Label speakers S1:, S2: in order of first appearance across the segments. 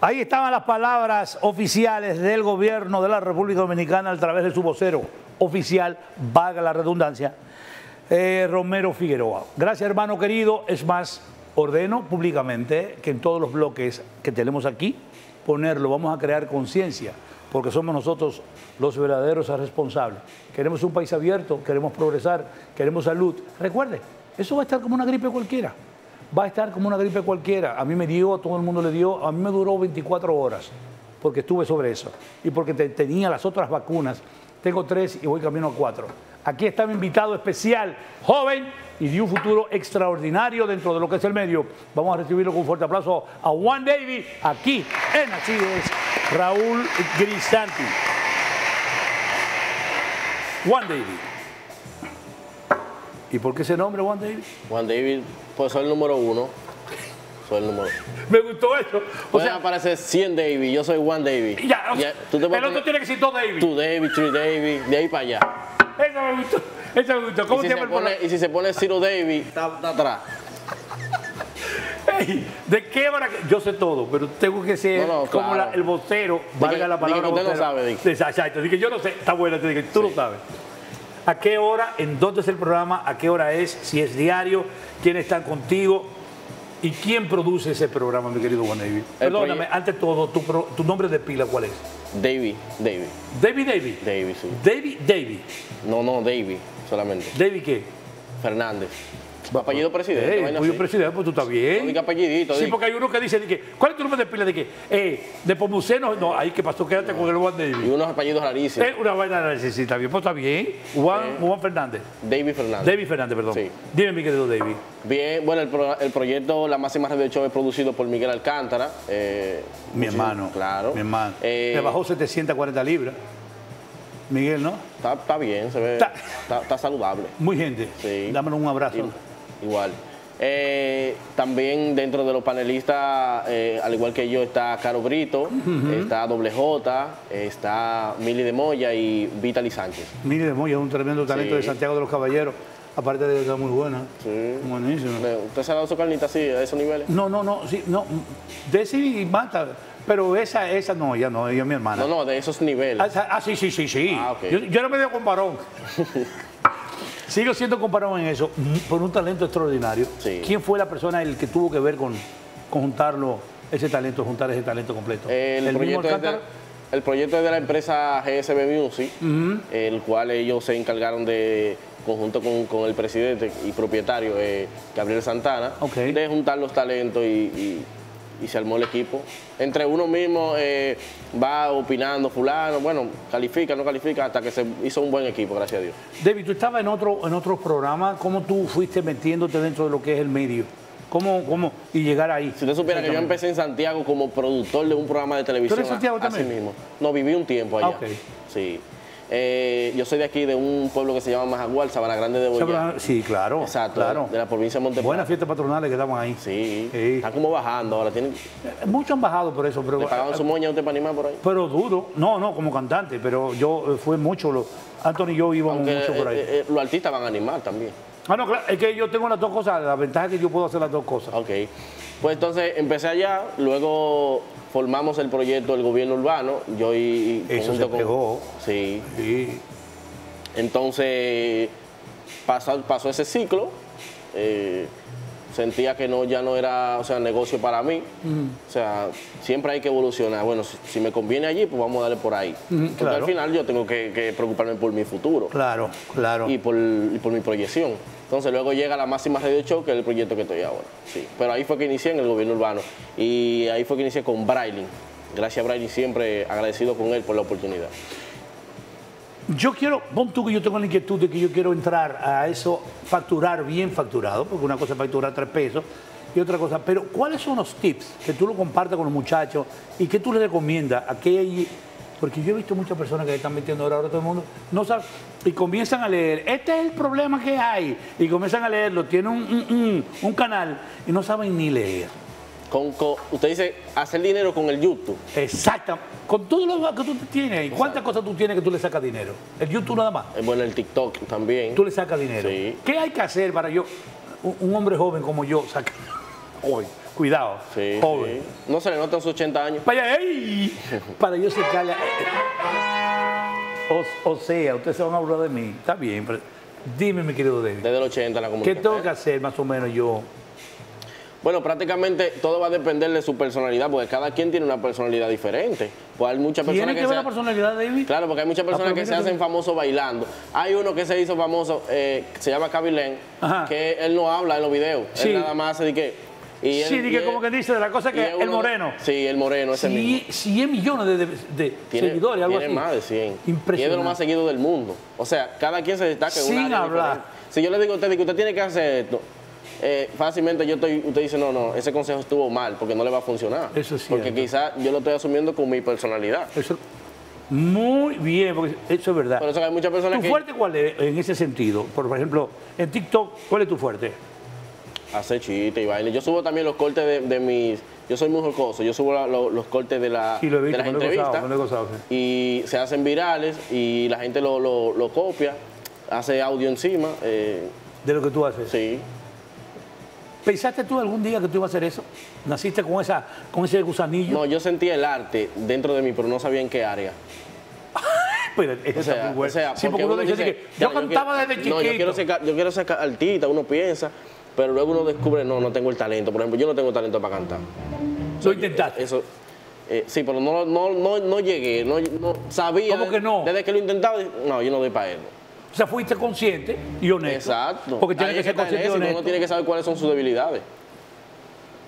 S1: Ahí estaban las palabras oficiales del gobierno de la República Dominicana a través de su vocero oficial, valga la redundancia, eh, Romero Figueroa. Gracias, hermano querido. Es más, ordeno públicamente que en todos los bloques que tenemos aquí, ponerlo, vamos a crear conciencia, porque somos nosotros los verdaderos responsables. Queremos un país abierto, queremos progresar, queremos salud. Recuerde, eso va a estar como una gripe cualquiera. Va a estar como una gripe cualquiera. A mí me dio, a todo el mundo le dio, a mí me duró 24 horas, porque estuve sobre eso. Y porque tenía las otras vacunas. Tengo tres y voy camino a cuatro. Aquí está mi invitado especial, joven y de un futuro extraordinario dentro de lo que es el medio. Vamos a recibirlo con un fuerte aplauso a Juan David, aquí en Así es, Raúl Grisanti. Juan David. ¿Y por qué ese nombre, Juan David?
S2: Juan David, pues soy el número uno. Soy el número
S1: Me gustó eso.
S2: O Pueden sea, aparecer 100 David, yo soy Juan David.
S1: Ya, ya tú te el otro tiene que ser dos David.
S2: Two David, three David, de ahí para allá.
S1: Eso me gustó. Eso me gustó. ¿Cómo si
S2: se, se pone, Y si se pone Zero David, está, atrás.
S1: Hey, ¿De qué hora? Yo sé todo, pero tengo que ser no, no, como claro. la, el vocero, valga la palabra.
S2: Que usted no sabe, Dick.
S1: Exacto. Dije, yo no sé, está buena, te dije, tú sí. lo sabes. ¿A qué hora? ¿En dónde es el programa? ¿A qué hora es? Si es diario, ¿quiénes están contigo? ¿Y quién produce ese programa, mi querido Juan David? Perdóname, ante todo, tu, tu, nombre de pila, ¿cuál es?
S2: David, David.
S1: David, David.
S2: David, sí.
S1: David, David.
S2: No, no, David, solamente.
S1: ¿David qué?
S2: Fernández. Apellido presidente.
S1: Hey, apellido presidente, pues tú estás bien.
S2: No apellidito.
S1: Sí, porque hay uno que dice, de que, ¿cuál es tu nombre de pila? De que, eh, de Pomuceno, no, ahí que pasó, quédate no. con el Juan David.
S2: Y unos apellidos rarísimos.
S1: Eh, una vaina rarísima, sí, está bien, pues está bien. Juan, eh, Juan Fernández.
S2: David Fernández.
S1: David Fernández, perdón. Sí. Dime, mi querido David.
S2: Bien, bueno, el, pro, el proyecto La Máxima Radio Show es producido por Miguel Alcántara. Eh,
S1: mi hermano.
S2: Claro.
S1: Mi hermano. Eh, Le bajó 740 libras. Miguel, ¿no?
S2: Está, está bien, se ve. Está, está, está, saludable.
S1: Muy gente.
S2: Sí.
S1: Dámelo un abrazo.
S2: Igual. Eh, también dentro de los panelistas, eh, al igual que yo, está Caro Brito, uh -huh. está Doble J, está Mili de Moya y Vitaly Sánchez.
S1: Mili de Moya es un tremendo talento sí. de Santiago de los Caballeros. Aparte de que está muy buena.
S2: Sí.
S1: Buenísimo.
S2: ¿Usted se ha dado su carnita así, a esos niveles?
S1: No, no, no. Sí, no. De sí mata. Pero esa, esa no, ella no, ella es mi hermana.
S2: No, no, de esos niveles.
S1: Ah, ah sí, sí, sí, sí.
S2: Ah, okay.
S1: yo, yo no me dio con varón. Sigo siendo comparado en eso por un talento extraordinario.
S2: Sí.
S1: ¿Quién fue la persona el que tuvo que ver con, con juntarlo, ese talento, juntar ese talento completo?
S2: El, ¿El proyecto, es de, el proyecto es de la empresa GSB Music, uh -huh. el cual ellos se encargaron de, conjunto con, con el presidente y propietario, eh, Gabriel Santana,
S1: okay.
S2: de juntar los talentos y, y y se armó el equipo. Entre uno mismo eh, va opinando, fulano, bueno, califica, no califica, hasta que se hizo un buen equipo, gracias a Dios.
S1: David, tú estabas en otro, en otro programa, ¿cómo tú fuiste metiéndote dentro de lo que es el medio? ¿Cómo, cómo y llegar ahí?
S2: Si usted supiera que yo empecé en Santiago como productor de un programa de televisión.
S1: ¿Tú eres Santiago
S2: así
S1: también?
S2: mismo. No, viví un tiempo allá.
S1: Ah, okay.
S2: Sí. Eh, yo soy de aquí, de un pueblo que se llama Majagual, Sabana Grande de Boyá.
S1: Sí, claro.
S2: Exacto,
S1: claro.
S2: de la provincia de Monteplata.
S1: Buenas fiestas patronales que estaban ahí.
S2: Sí, sí. Están como bajando ahora. Tienen...
S1: Muchos han bajado por eso. Pero,
S2: ¿Le pagaban su moña a usted para animar por ahí?
S1: Pero duro. No, no, como cantante, pero yo fue mucho. Lo, Anthony y yo íbamos
S2: Aunque,
S1: mucho por ahí.
S2: Eh, eh, los artistas van a animar también.
S1: Ah, no, claro, es que yo tengo las dos cosas. La ventaja es que yo puedo hacer las dos cosas.
S2: Ok. Pues entonces empecé allá, luego formamos el proyecto del gobierno urbano. Yo y.
S1: Eso se pegó.
S2: Sí.
S1: sí.
S2: Entonces pasó, pasó ese ciclo, eh, sentía que no, ya no era o sea, negocio para mí. Uh -huh. O sea, siempre hay que evolucionar. Bueno, si, si, me conviene allí, pues vamos a darle por ahí.
S1: Uh -huh,
S2: Porque
S1: claro.
S2: al final yo tengo que, que, preocuparme por mi futuro.
S1: Claro, claro.
S2: Y por, y por mi proyección. Entonces luego llega la máxima radio show, que es el proyecto que estoy ahora. Sí. Pero ahí fue que inicié en el gobierno urbano. Y ahí fue que inicié con Brailing. Gracias a Brailing, siempre agradecido con él por la oportunidad.
S1: Yo quiero, pon tú que yo tengo la inquietud de que yo quiero entrar a eso, facturar bien facturado, porque una cosa es facturar tres pesos y otra cosa, pero ¿cuáles son los tips que tú lo compartas con los muchachos y que tú les recomiendas a que porque yo he visto muchas personas que están metiendo ahora, ahora todo el mundo no sabe y comienzan a leer, este es el problema que hay, y comienzan a leerlo, tienen un, un, un canal y no saben ni leer.
S2: Con, con, usted dice hacer dinero con el YouTube.
S1: Exacto. Con todo lo que tú tienes. ¿Y cuántas cosas tú tienes que tú le sacas dinero? El YouTube nada más.
S2: Bueno, el TikTok también.
S1: Tú le sacas dinero.
S2: Sí.
S1: ¿Qué hay que hacer para yo, un, un hombre joven como yo, sacar hoy? Cuidado,
S2: Sí,
S1: joven.
S2: sí. No se le notan sus 80 años.
S1: Para, ¡ey! para yo secarle. O, o sea, ustedes se van a hablar de mí. Está bien, pero dime, mi querido David.
S2: Desde el 80 la
S1: ¿Qué
S2: comunicación.
S1: tengo que hacer más o menos yo?
S2: Bueno, prácticamente todo va a depender de su personalidad, porque cada quien tiene una personalidad diferente. Pues hay muchas personas
S1: ¿Tiene
S2: que,
S1: que ver
S2: se-
S1: la personalidad David?
S2: Claro, porque hay muchas personas que se hacen famosos bailando. Hay uno que se hizo famoso, eh, que se llama Kabilén,
S1: Ajá.
S2: que él no habla en los videos.
S1: Sí.
S2: Él nada más hace de que... y
S1: sí,
S2: él-
S1: di
S2: y
S1: que
S2: él-
S1: como que dice de la cosa que el moreno.
S2: Sí, el moreno, ese mismo.
S1: Sí, 100 millones de, de- de
S2: Tiene,
S1: seguidores, algo
S2: tiene
S1: así.
S2: más de 100. Y es de
S1: Impresionante.
S2: los más seguidos del mundo. O sea, cada quien se destaca en
S1: Sin
S2: una área
S1: hablar.
S2: diferente. Si yo le digo a usted que usted tiene que hacer esto, eh, fácilmente yo estoy, usted dice, no, no, ese consejo estuvo mal porque no le va a funcionar.
S1: Eso es
S2: Porque quizás yo lo estoy asumiendo con mi personalidad.
S1: Eso, muy bien, porque eso es verdad.
S2: Por eso hay muchas personas
S1: ¿Tu
S2: que
S1: fuerte cuál es en ese sentido? Por ejemplo, en TikTok, ¿cuál es tu fuerte?
S2: Hace chistes y baile. Yo subo también los cortes de, de mis... Yo soy muy jocoso. Yo subo la- lo- los cortes de, la,
S1: Sí, lo he
S2: de
S1: visto,
S2: las entrevistas.
S1: gozado, gozado, sí.
S2: y se hacen virales y la gente lo, lo- copia, hace audio encima. eh,
S1: De lo que tú haces.
S2: sí.
S1: ¿Pensaste tú algún día que tú ibas a hacer eso? ¿Naciste con, esa, con ese gusanillo?
S2: No, yo sentía el arte dentro de mí, pero no sabía en qué área.
S1: Pero
S2: O sea,
S1: muy bueno.
S2: o sea,
S1: sí, porque uno dice, que yo cantaba
S2: quiero-
S1: desde chiquito.
S2: No, yo quiero, ser, yo quiero ser artista, uno piensa, pero luego uno descubre, no, no tengo el talento. Por ejemplo, yo no tengo talento para cantar.
S1: Lo intentaste.
S2: Eso, eh, sí, pero no, no, no, no llegué, no, no sabía.
S1: ¿Cómo que no?
S2: Desde que lo intentaba, dije, no, yo no doy para él.
S1: O sea, fuiste consciente y honesto.
S2: Exacto.
S1: Porque tiene que ser consciente y honesto.
S2: Uno tiene que saber cuáles son sus debilidades.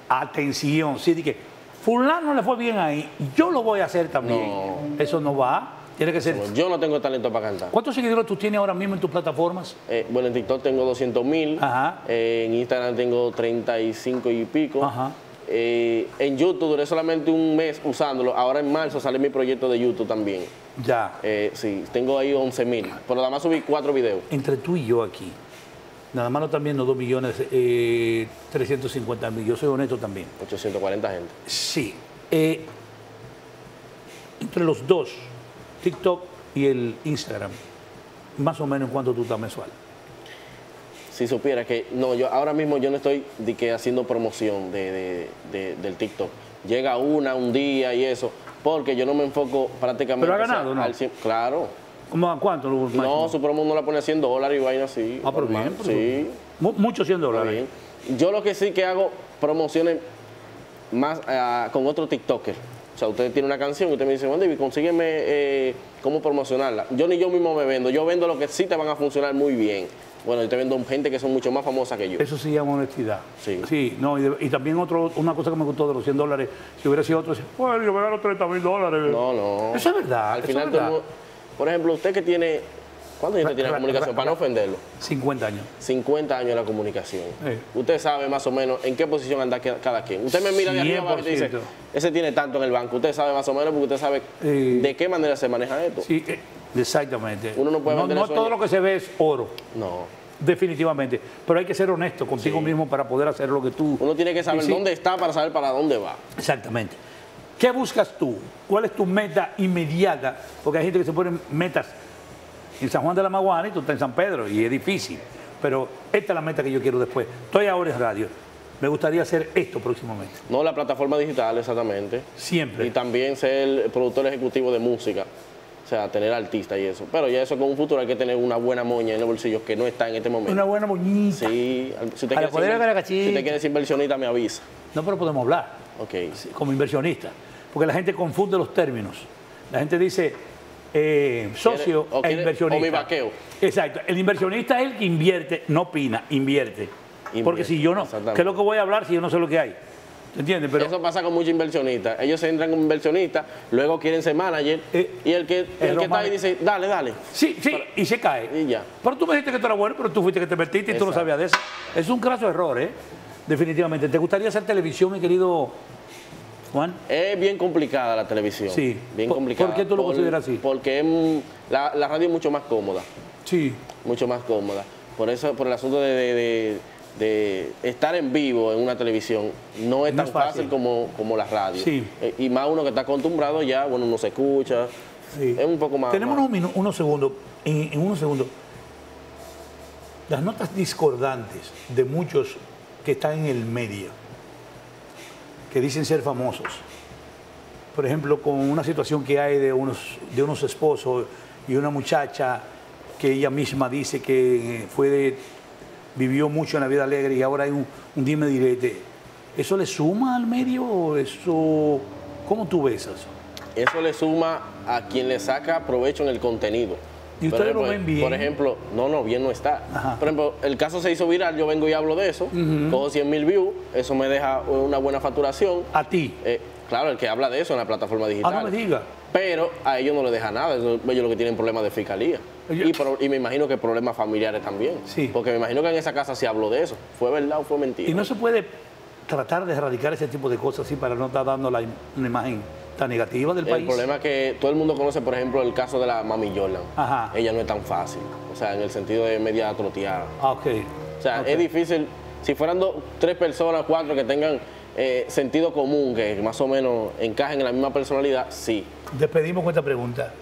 S1: Atención, sí, di que fulano le fue bien ahí, yo lo voy a hacer también.
S2: No.
S1: Eso no va. Tiene que ser.
S2: Yo no tengo talento para cantar.
S1: ¿Cuántos seguidores tú tienes ahora mismo en tus plataformas?
S2: Eh, bueno, en TikTok tengo 200 mil,
S1: Ajá.
S2: en Instagram tengo 35 y pico.
S1: Ajá.
S2: Eh, en YouTube duré solamente un mes usándolo. Ahora en marzo sale mi proyecto de YouTube también.
S1: Ya.
S2: Eh, sí, tengo ahí 11 mil. Pero nada más subí cuatro videos.
S1: Entre tú y yo aquí, nada más no están viendo 2 millones eh, 350 mil. Yo soy honesto también.
S2: 840 gente.
S1: Sí. Eh, entre los dos, TikTok y el Instagram, más o menos en cuánto tú estás mensual.
S2: Si supiera que, no, yo ahora mismo yo no estoy de que haciendo promoción de, de- de- del TikTok. Llega una, un día y eso, porque yo no me enfoco prácticamente.
S1: Pero ha
S2: o sea,
S1: ganado, ¿no?
S2: al cien- claro.
S1: ¿Cómo a cuánto? lo?
S2: No, su promo no la pone a 100 dólares y vaina así.
S1: Ah, pero bien, pero-
S2: Sí.
S1: Mu- Muchos 100
S2: Está
S1: dólares.
S2: Yo lo que sí que hago promociones más ah, con otro TikToker. O sea, usted tiene una canción y usted me dice, Juan David, consígueme eh, cómo promocionarla. Yo ni yo mismo me vendo. Yo vendo lo que sí te van a funcionar muy bien. Bueno, yo te vendo gente que son mucho más famosas que yo.
S1: Eso se llama honestidad.
S2: Sí.
S1: no, y, de- y también otro, una cosa que me gustó de los 100 dólares, si hubiera sido otro, bueno, yo me gano 30 mil dólares.
S2: No, no.
S1: Eso es verdad.
S2: Al final,
S1: es
S2: todo
S1: verdad.
S2: por ejemplo, usted que tiene, ¿cuántos años
S1: Ra-
S2: tiene la comunicación?
S1: ra-
S2: Para no ofenderlo.
S1: 50 años.
S2: 50 años en la comunicación.
S1: Sí.
S2: Usted sabe más o menos en qué posición anda cada quien. Usted me mira de arriba abajo y dice,
S1: 100%.
S2: ese tiene tanto en el banco. Usted sabe más o menos porque usted sabe de qué manera se maneja esto.
S1: Sí, eh, exactamente.
S2: Uno no puede
S1: No, no todo lo que se ve es oro,
S2: No.
S1: definitivamente. Pero hay que ser honesto contigo
S2: Sí.
S1: mismo para poder hacer lo que tú.
S2: Uno tiene que saber
S1: sí.
S2: dónde está para saber para dónde va.
S1: Exactamente. ¿Qué buscas tú? ¿Cuál es tu meta inmediata? Porque hay gente que se pone metas en San Juan de la Maguana y tú estás en San Pedro y es difícil. Pero esta es la meta que yo quiero después. Estoy ahora en radio. Me gustaría hacer esto próximamente.
S2: No la plataforma digital, exactamente.
S1: Siempre.
S2: Y también ser productor ejecutivo de música. O sea, tener artistas y eso. Pero ya eso con un futuro hay que tener una buena moña en los bolsillos que no está en este momento.
S1: Una buena moñita.
S2: Sí, si usted, quiere si usted quiere ser inversionista, me avisa.
S1: No, pero podemos hablar.
S2: Ok.
S1: Como inversionista. Porque la gente confunde los términos. La gente dice eh, socio
S2: o
S1: e
S2: quiere-
S1: inversionista.
S2: o mi vaqueo.
S1: Exacto. El inversionista es el que invierte, no opina, invierte. Porque si yo no. ¿qué es lo que voy a hablar si yo no sé lo que hay? ¿Te entiendes? Pero
S2: Eso pasa con muchos inversionistas. Ellos se entran como inversionistas, luego quieren ser manager
S1: Eh,
S2: y el que, el que está ahí dice, dale, dale.
S1: sí, sí, y se cae.
S2: Y ya.
S1: Pero tú me dijiste que tú eras bueno, pero tú fuiste que te metiste y tú no sabías de eso. Es un graso error, ¿eh? Definitivamente. ¿Te gustaría hacer televisión, mi querido Juan?
S2: Es bien complicada la televisión.
S1: Sí.
S2: Bien
S1: ¿Por-
S2: complicada.
S1: por qué tú lo consideras así?
S2: Porque es, la, la radio es mucho más cómoda.
S1: Sí.
S2: Mucho más cómoda. Por eso, por el asunto de, de- de- de estar en vivo en una televisión, no es
S1: No
S2: tan
S1: es fácil.
S2: fácil, como, como la radio.
S1: Sí.
S2: Eh, y más uno que está acostumbrado ya, bueno, uno se escucha.
S1: Sí.
S2: Es un poco más.
S1: Tenemos
S2: más-
S1: unos, unos segundos, en, en unos segundos. Las notas discordantes de muchos que están en el medio que dicen ser famosos, por ejemplo, con una situación que hay de unos, de unos esposos y una muchacha que ella misma dice que fue de- vivió mucho en la vida alegre y ahora hay un, dime direte, ¿eso le suma al medio eso, cómo tú ves eso?
S2: Eso le suma a quien le saca provecho en el contenido.
S1: ¿Y ustedes lo
S2: ejemplo,
S1: ven bien?
S2: Por ejemplo, no, no, bien no está.
S1: Ajá.
S2: Por ejemplo, el caso se hizo viral, yo vengo y hablo de eso, cojo 100 mil views, eso me deja una buena facturación.
S1: A ti.
S2: Eh, claro, el que habla de eso en la plataforma digital.
S1: Ah, no me diga.
S2: Pero a ellos no les deja nada, ellos lo que tienen problemas de fiscalía. Y, pro- y me imagino que problemas familiares también.
S1: Sí.
S2: Porque me imagino que en esa casa se habló de eso. ¿Fue verdad o fue mentira?
S1: Y no se puede tratar de erradicar ese tipo de cosas así para no estar dando la una imagen tan negativa del
S2: El
S1: país.
S2: problema es que todo el mundo conoce, por ejemplo, el caso de la mami Jordan.
S1: Ajá.
S2: Ella no es tan fácil. O sea, en el sentido de media troteada.
S1: Ah, ok.
S2: O sea, es difícil. Si fueran dos, tres personas, cuatro que tengan eh, sentido común, que más o menos encajen en la misma personalidad, sí.
S1: Despedimos con esta pregunta.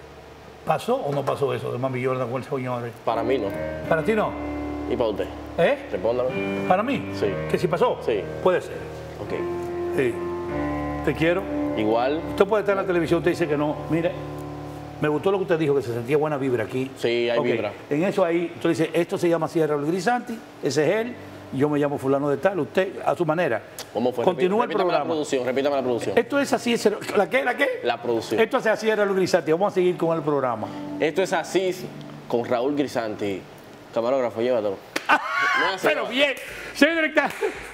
S1: ¿Pasó o no pasó eso de Mami Jordan con el señor?
S2: Para mí no.
S1: Para ti no.
S2: ¿Y para usted?
S1: ¿Eh?
S2: Respóndame.
S1: Para mí.
S2: Sí.
S1: Que si pasó.
S2: Sí.
S1: Puede ser.
S2: Ok.
S1: Sí. Te quiero.
S2: Igual,
S1: Usted puede estar en la televisión, usted dice que no. Mire, me gustó lo que usted dijo, que se sentía buena vibra aquí.
S2: Sí, hay vibra.
S1: En eso ahí, usted dice, esto se llama Sierra Grisanti, ese es él, yo me llamo fulano de tal, usted a su manera.
S2: ¿cómo fue?
S1: Continúa el
S2: Repítame la
S1: programa.
S2: producción, repítame la producción.
S1: Esto es así, es- ¿la qué? ¿La qué?
S2: La producción.
S1: Esto es así, Sierra Luis Grisanti, vamos a seguir con el programa.
S2: Esto es así con Raúl Grisanti. Camarógrafo, llévatelo. No es así,
S1: Pero
S2: no.
S1: bien, señor director,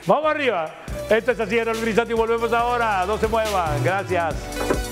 S1: vamos arriba. Esto es así, Grisanti, volvemos ahora, no se muevan, gracias.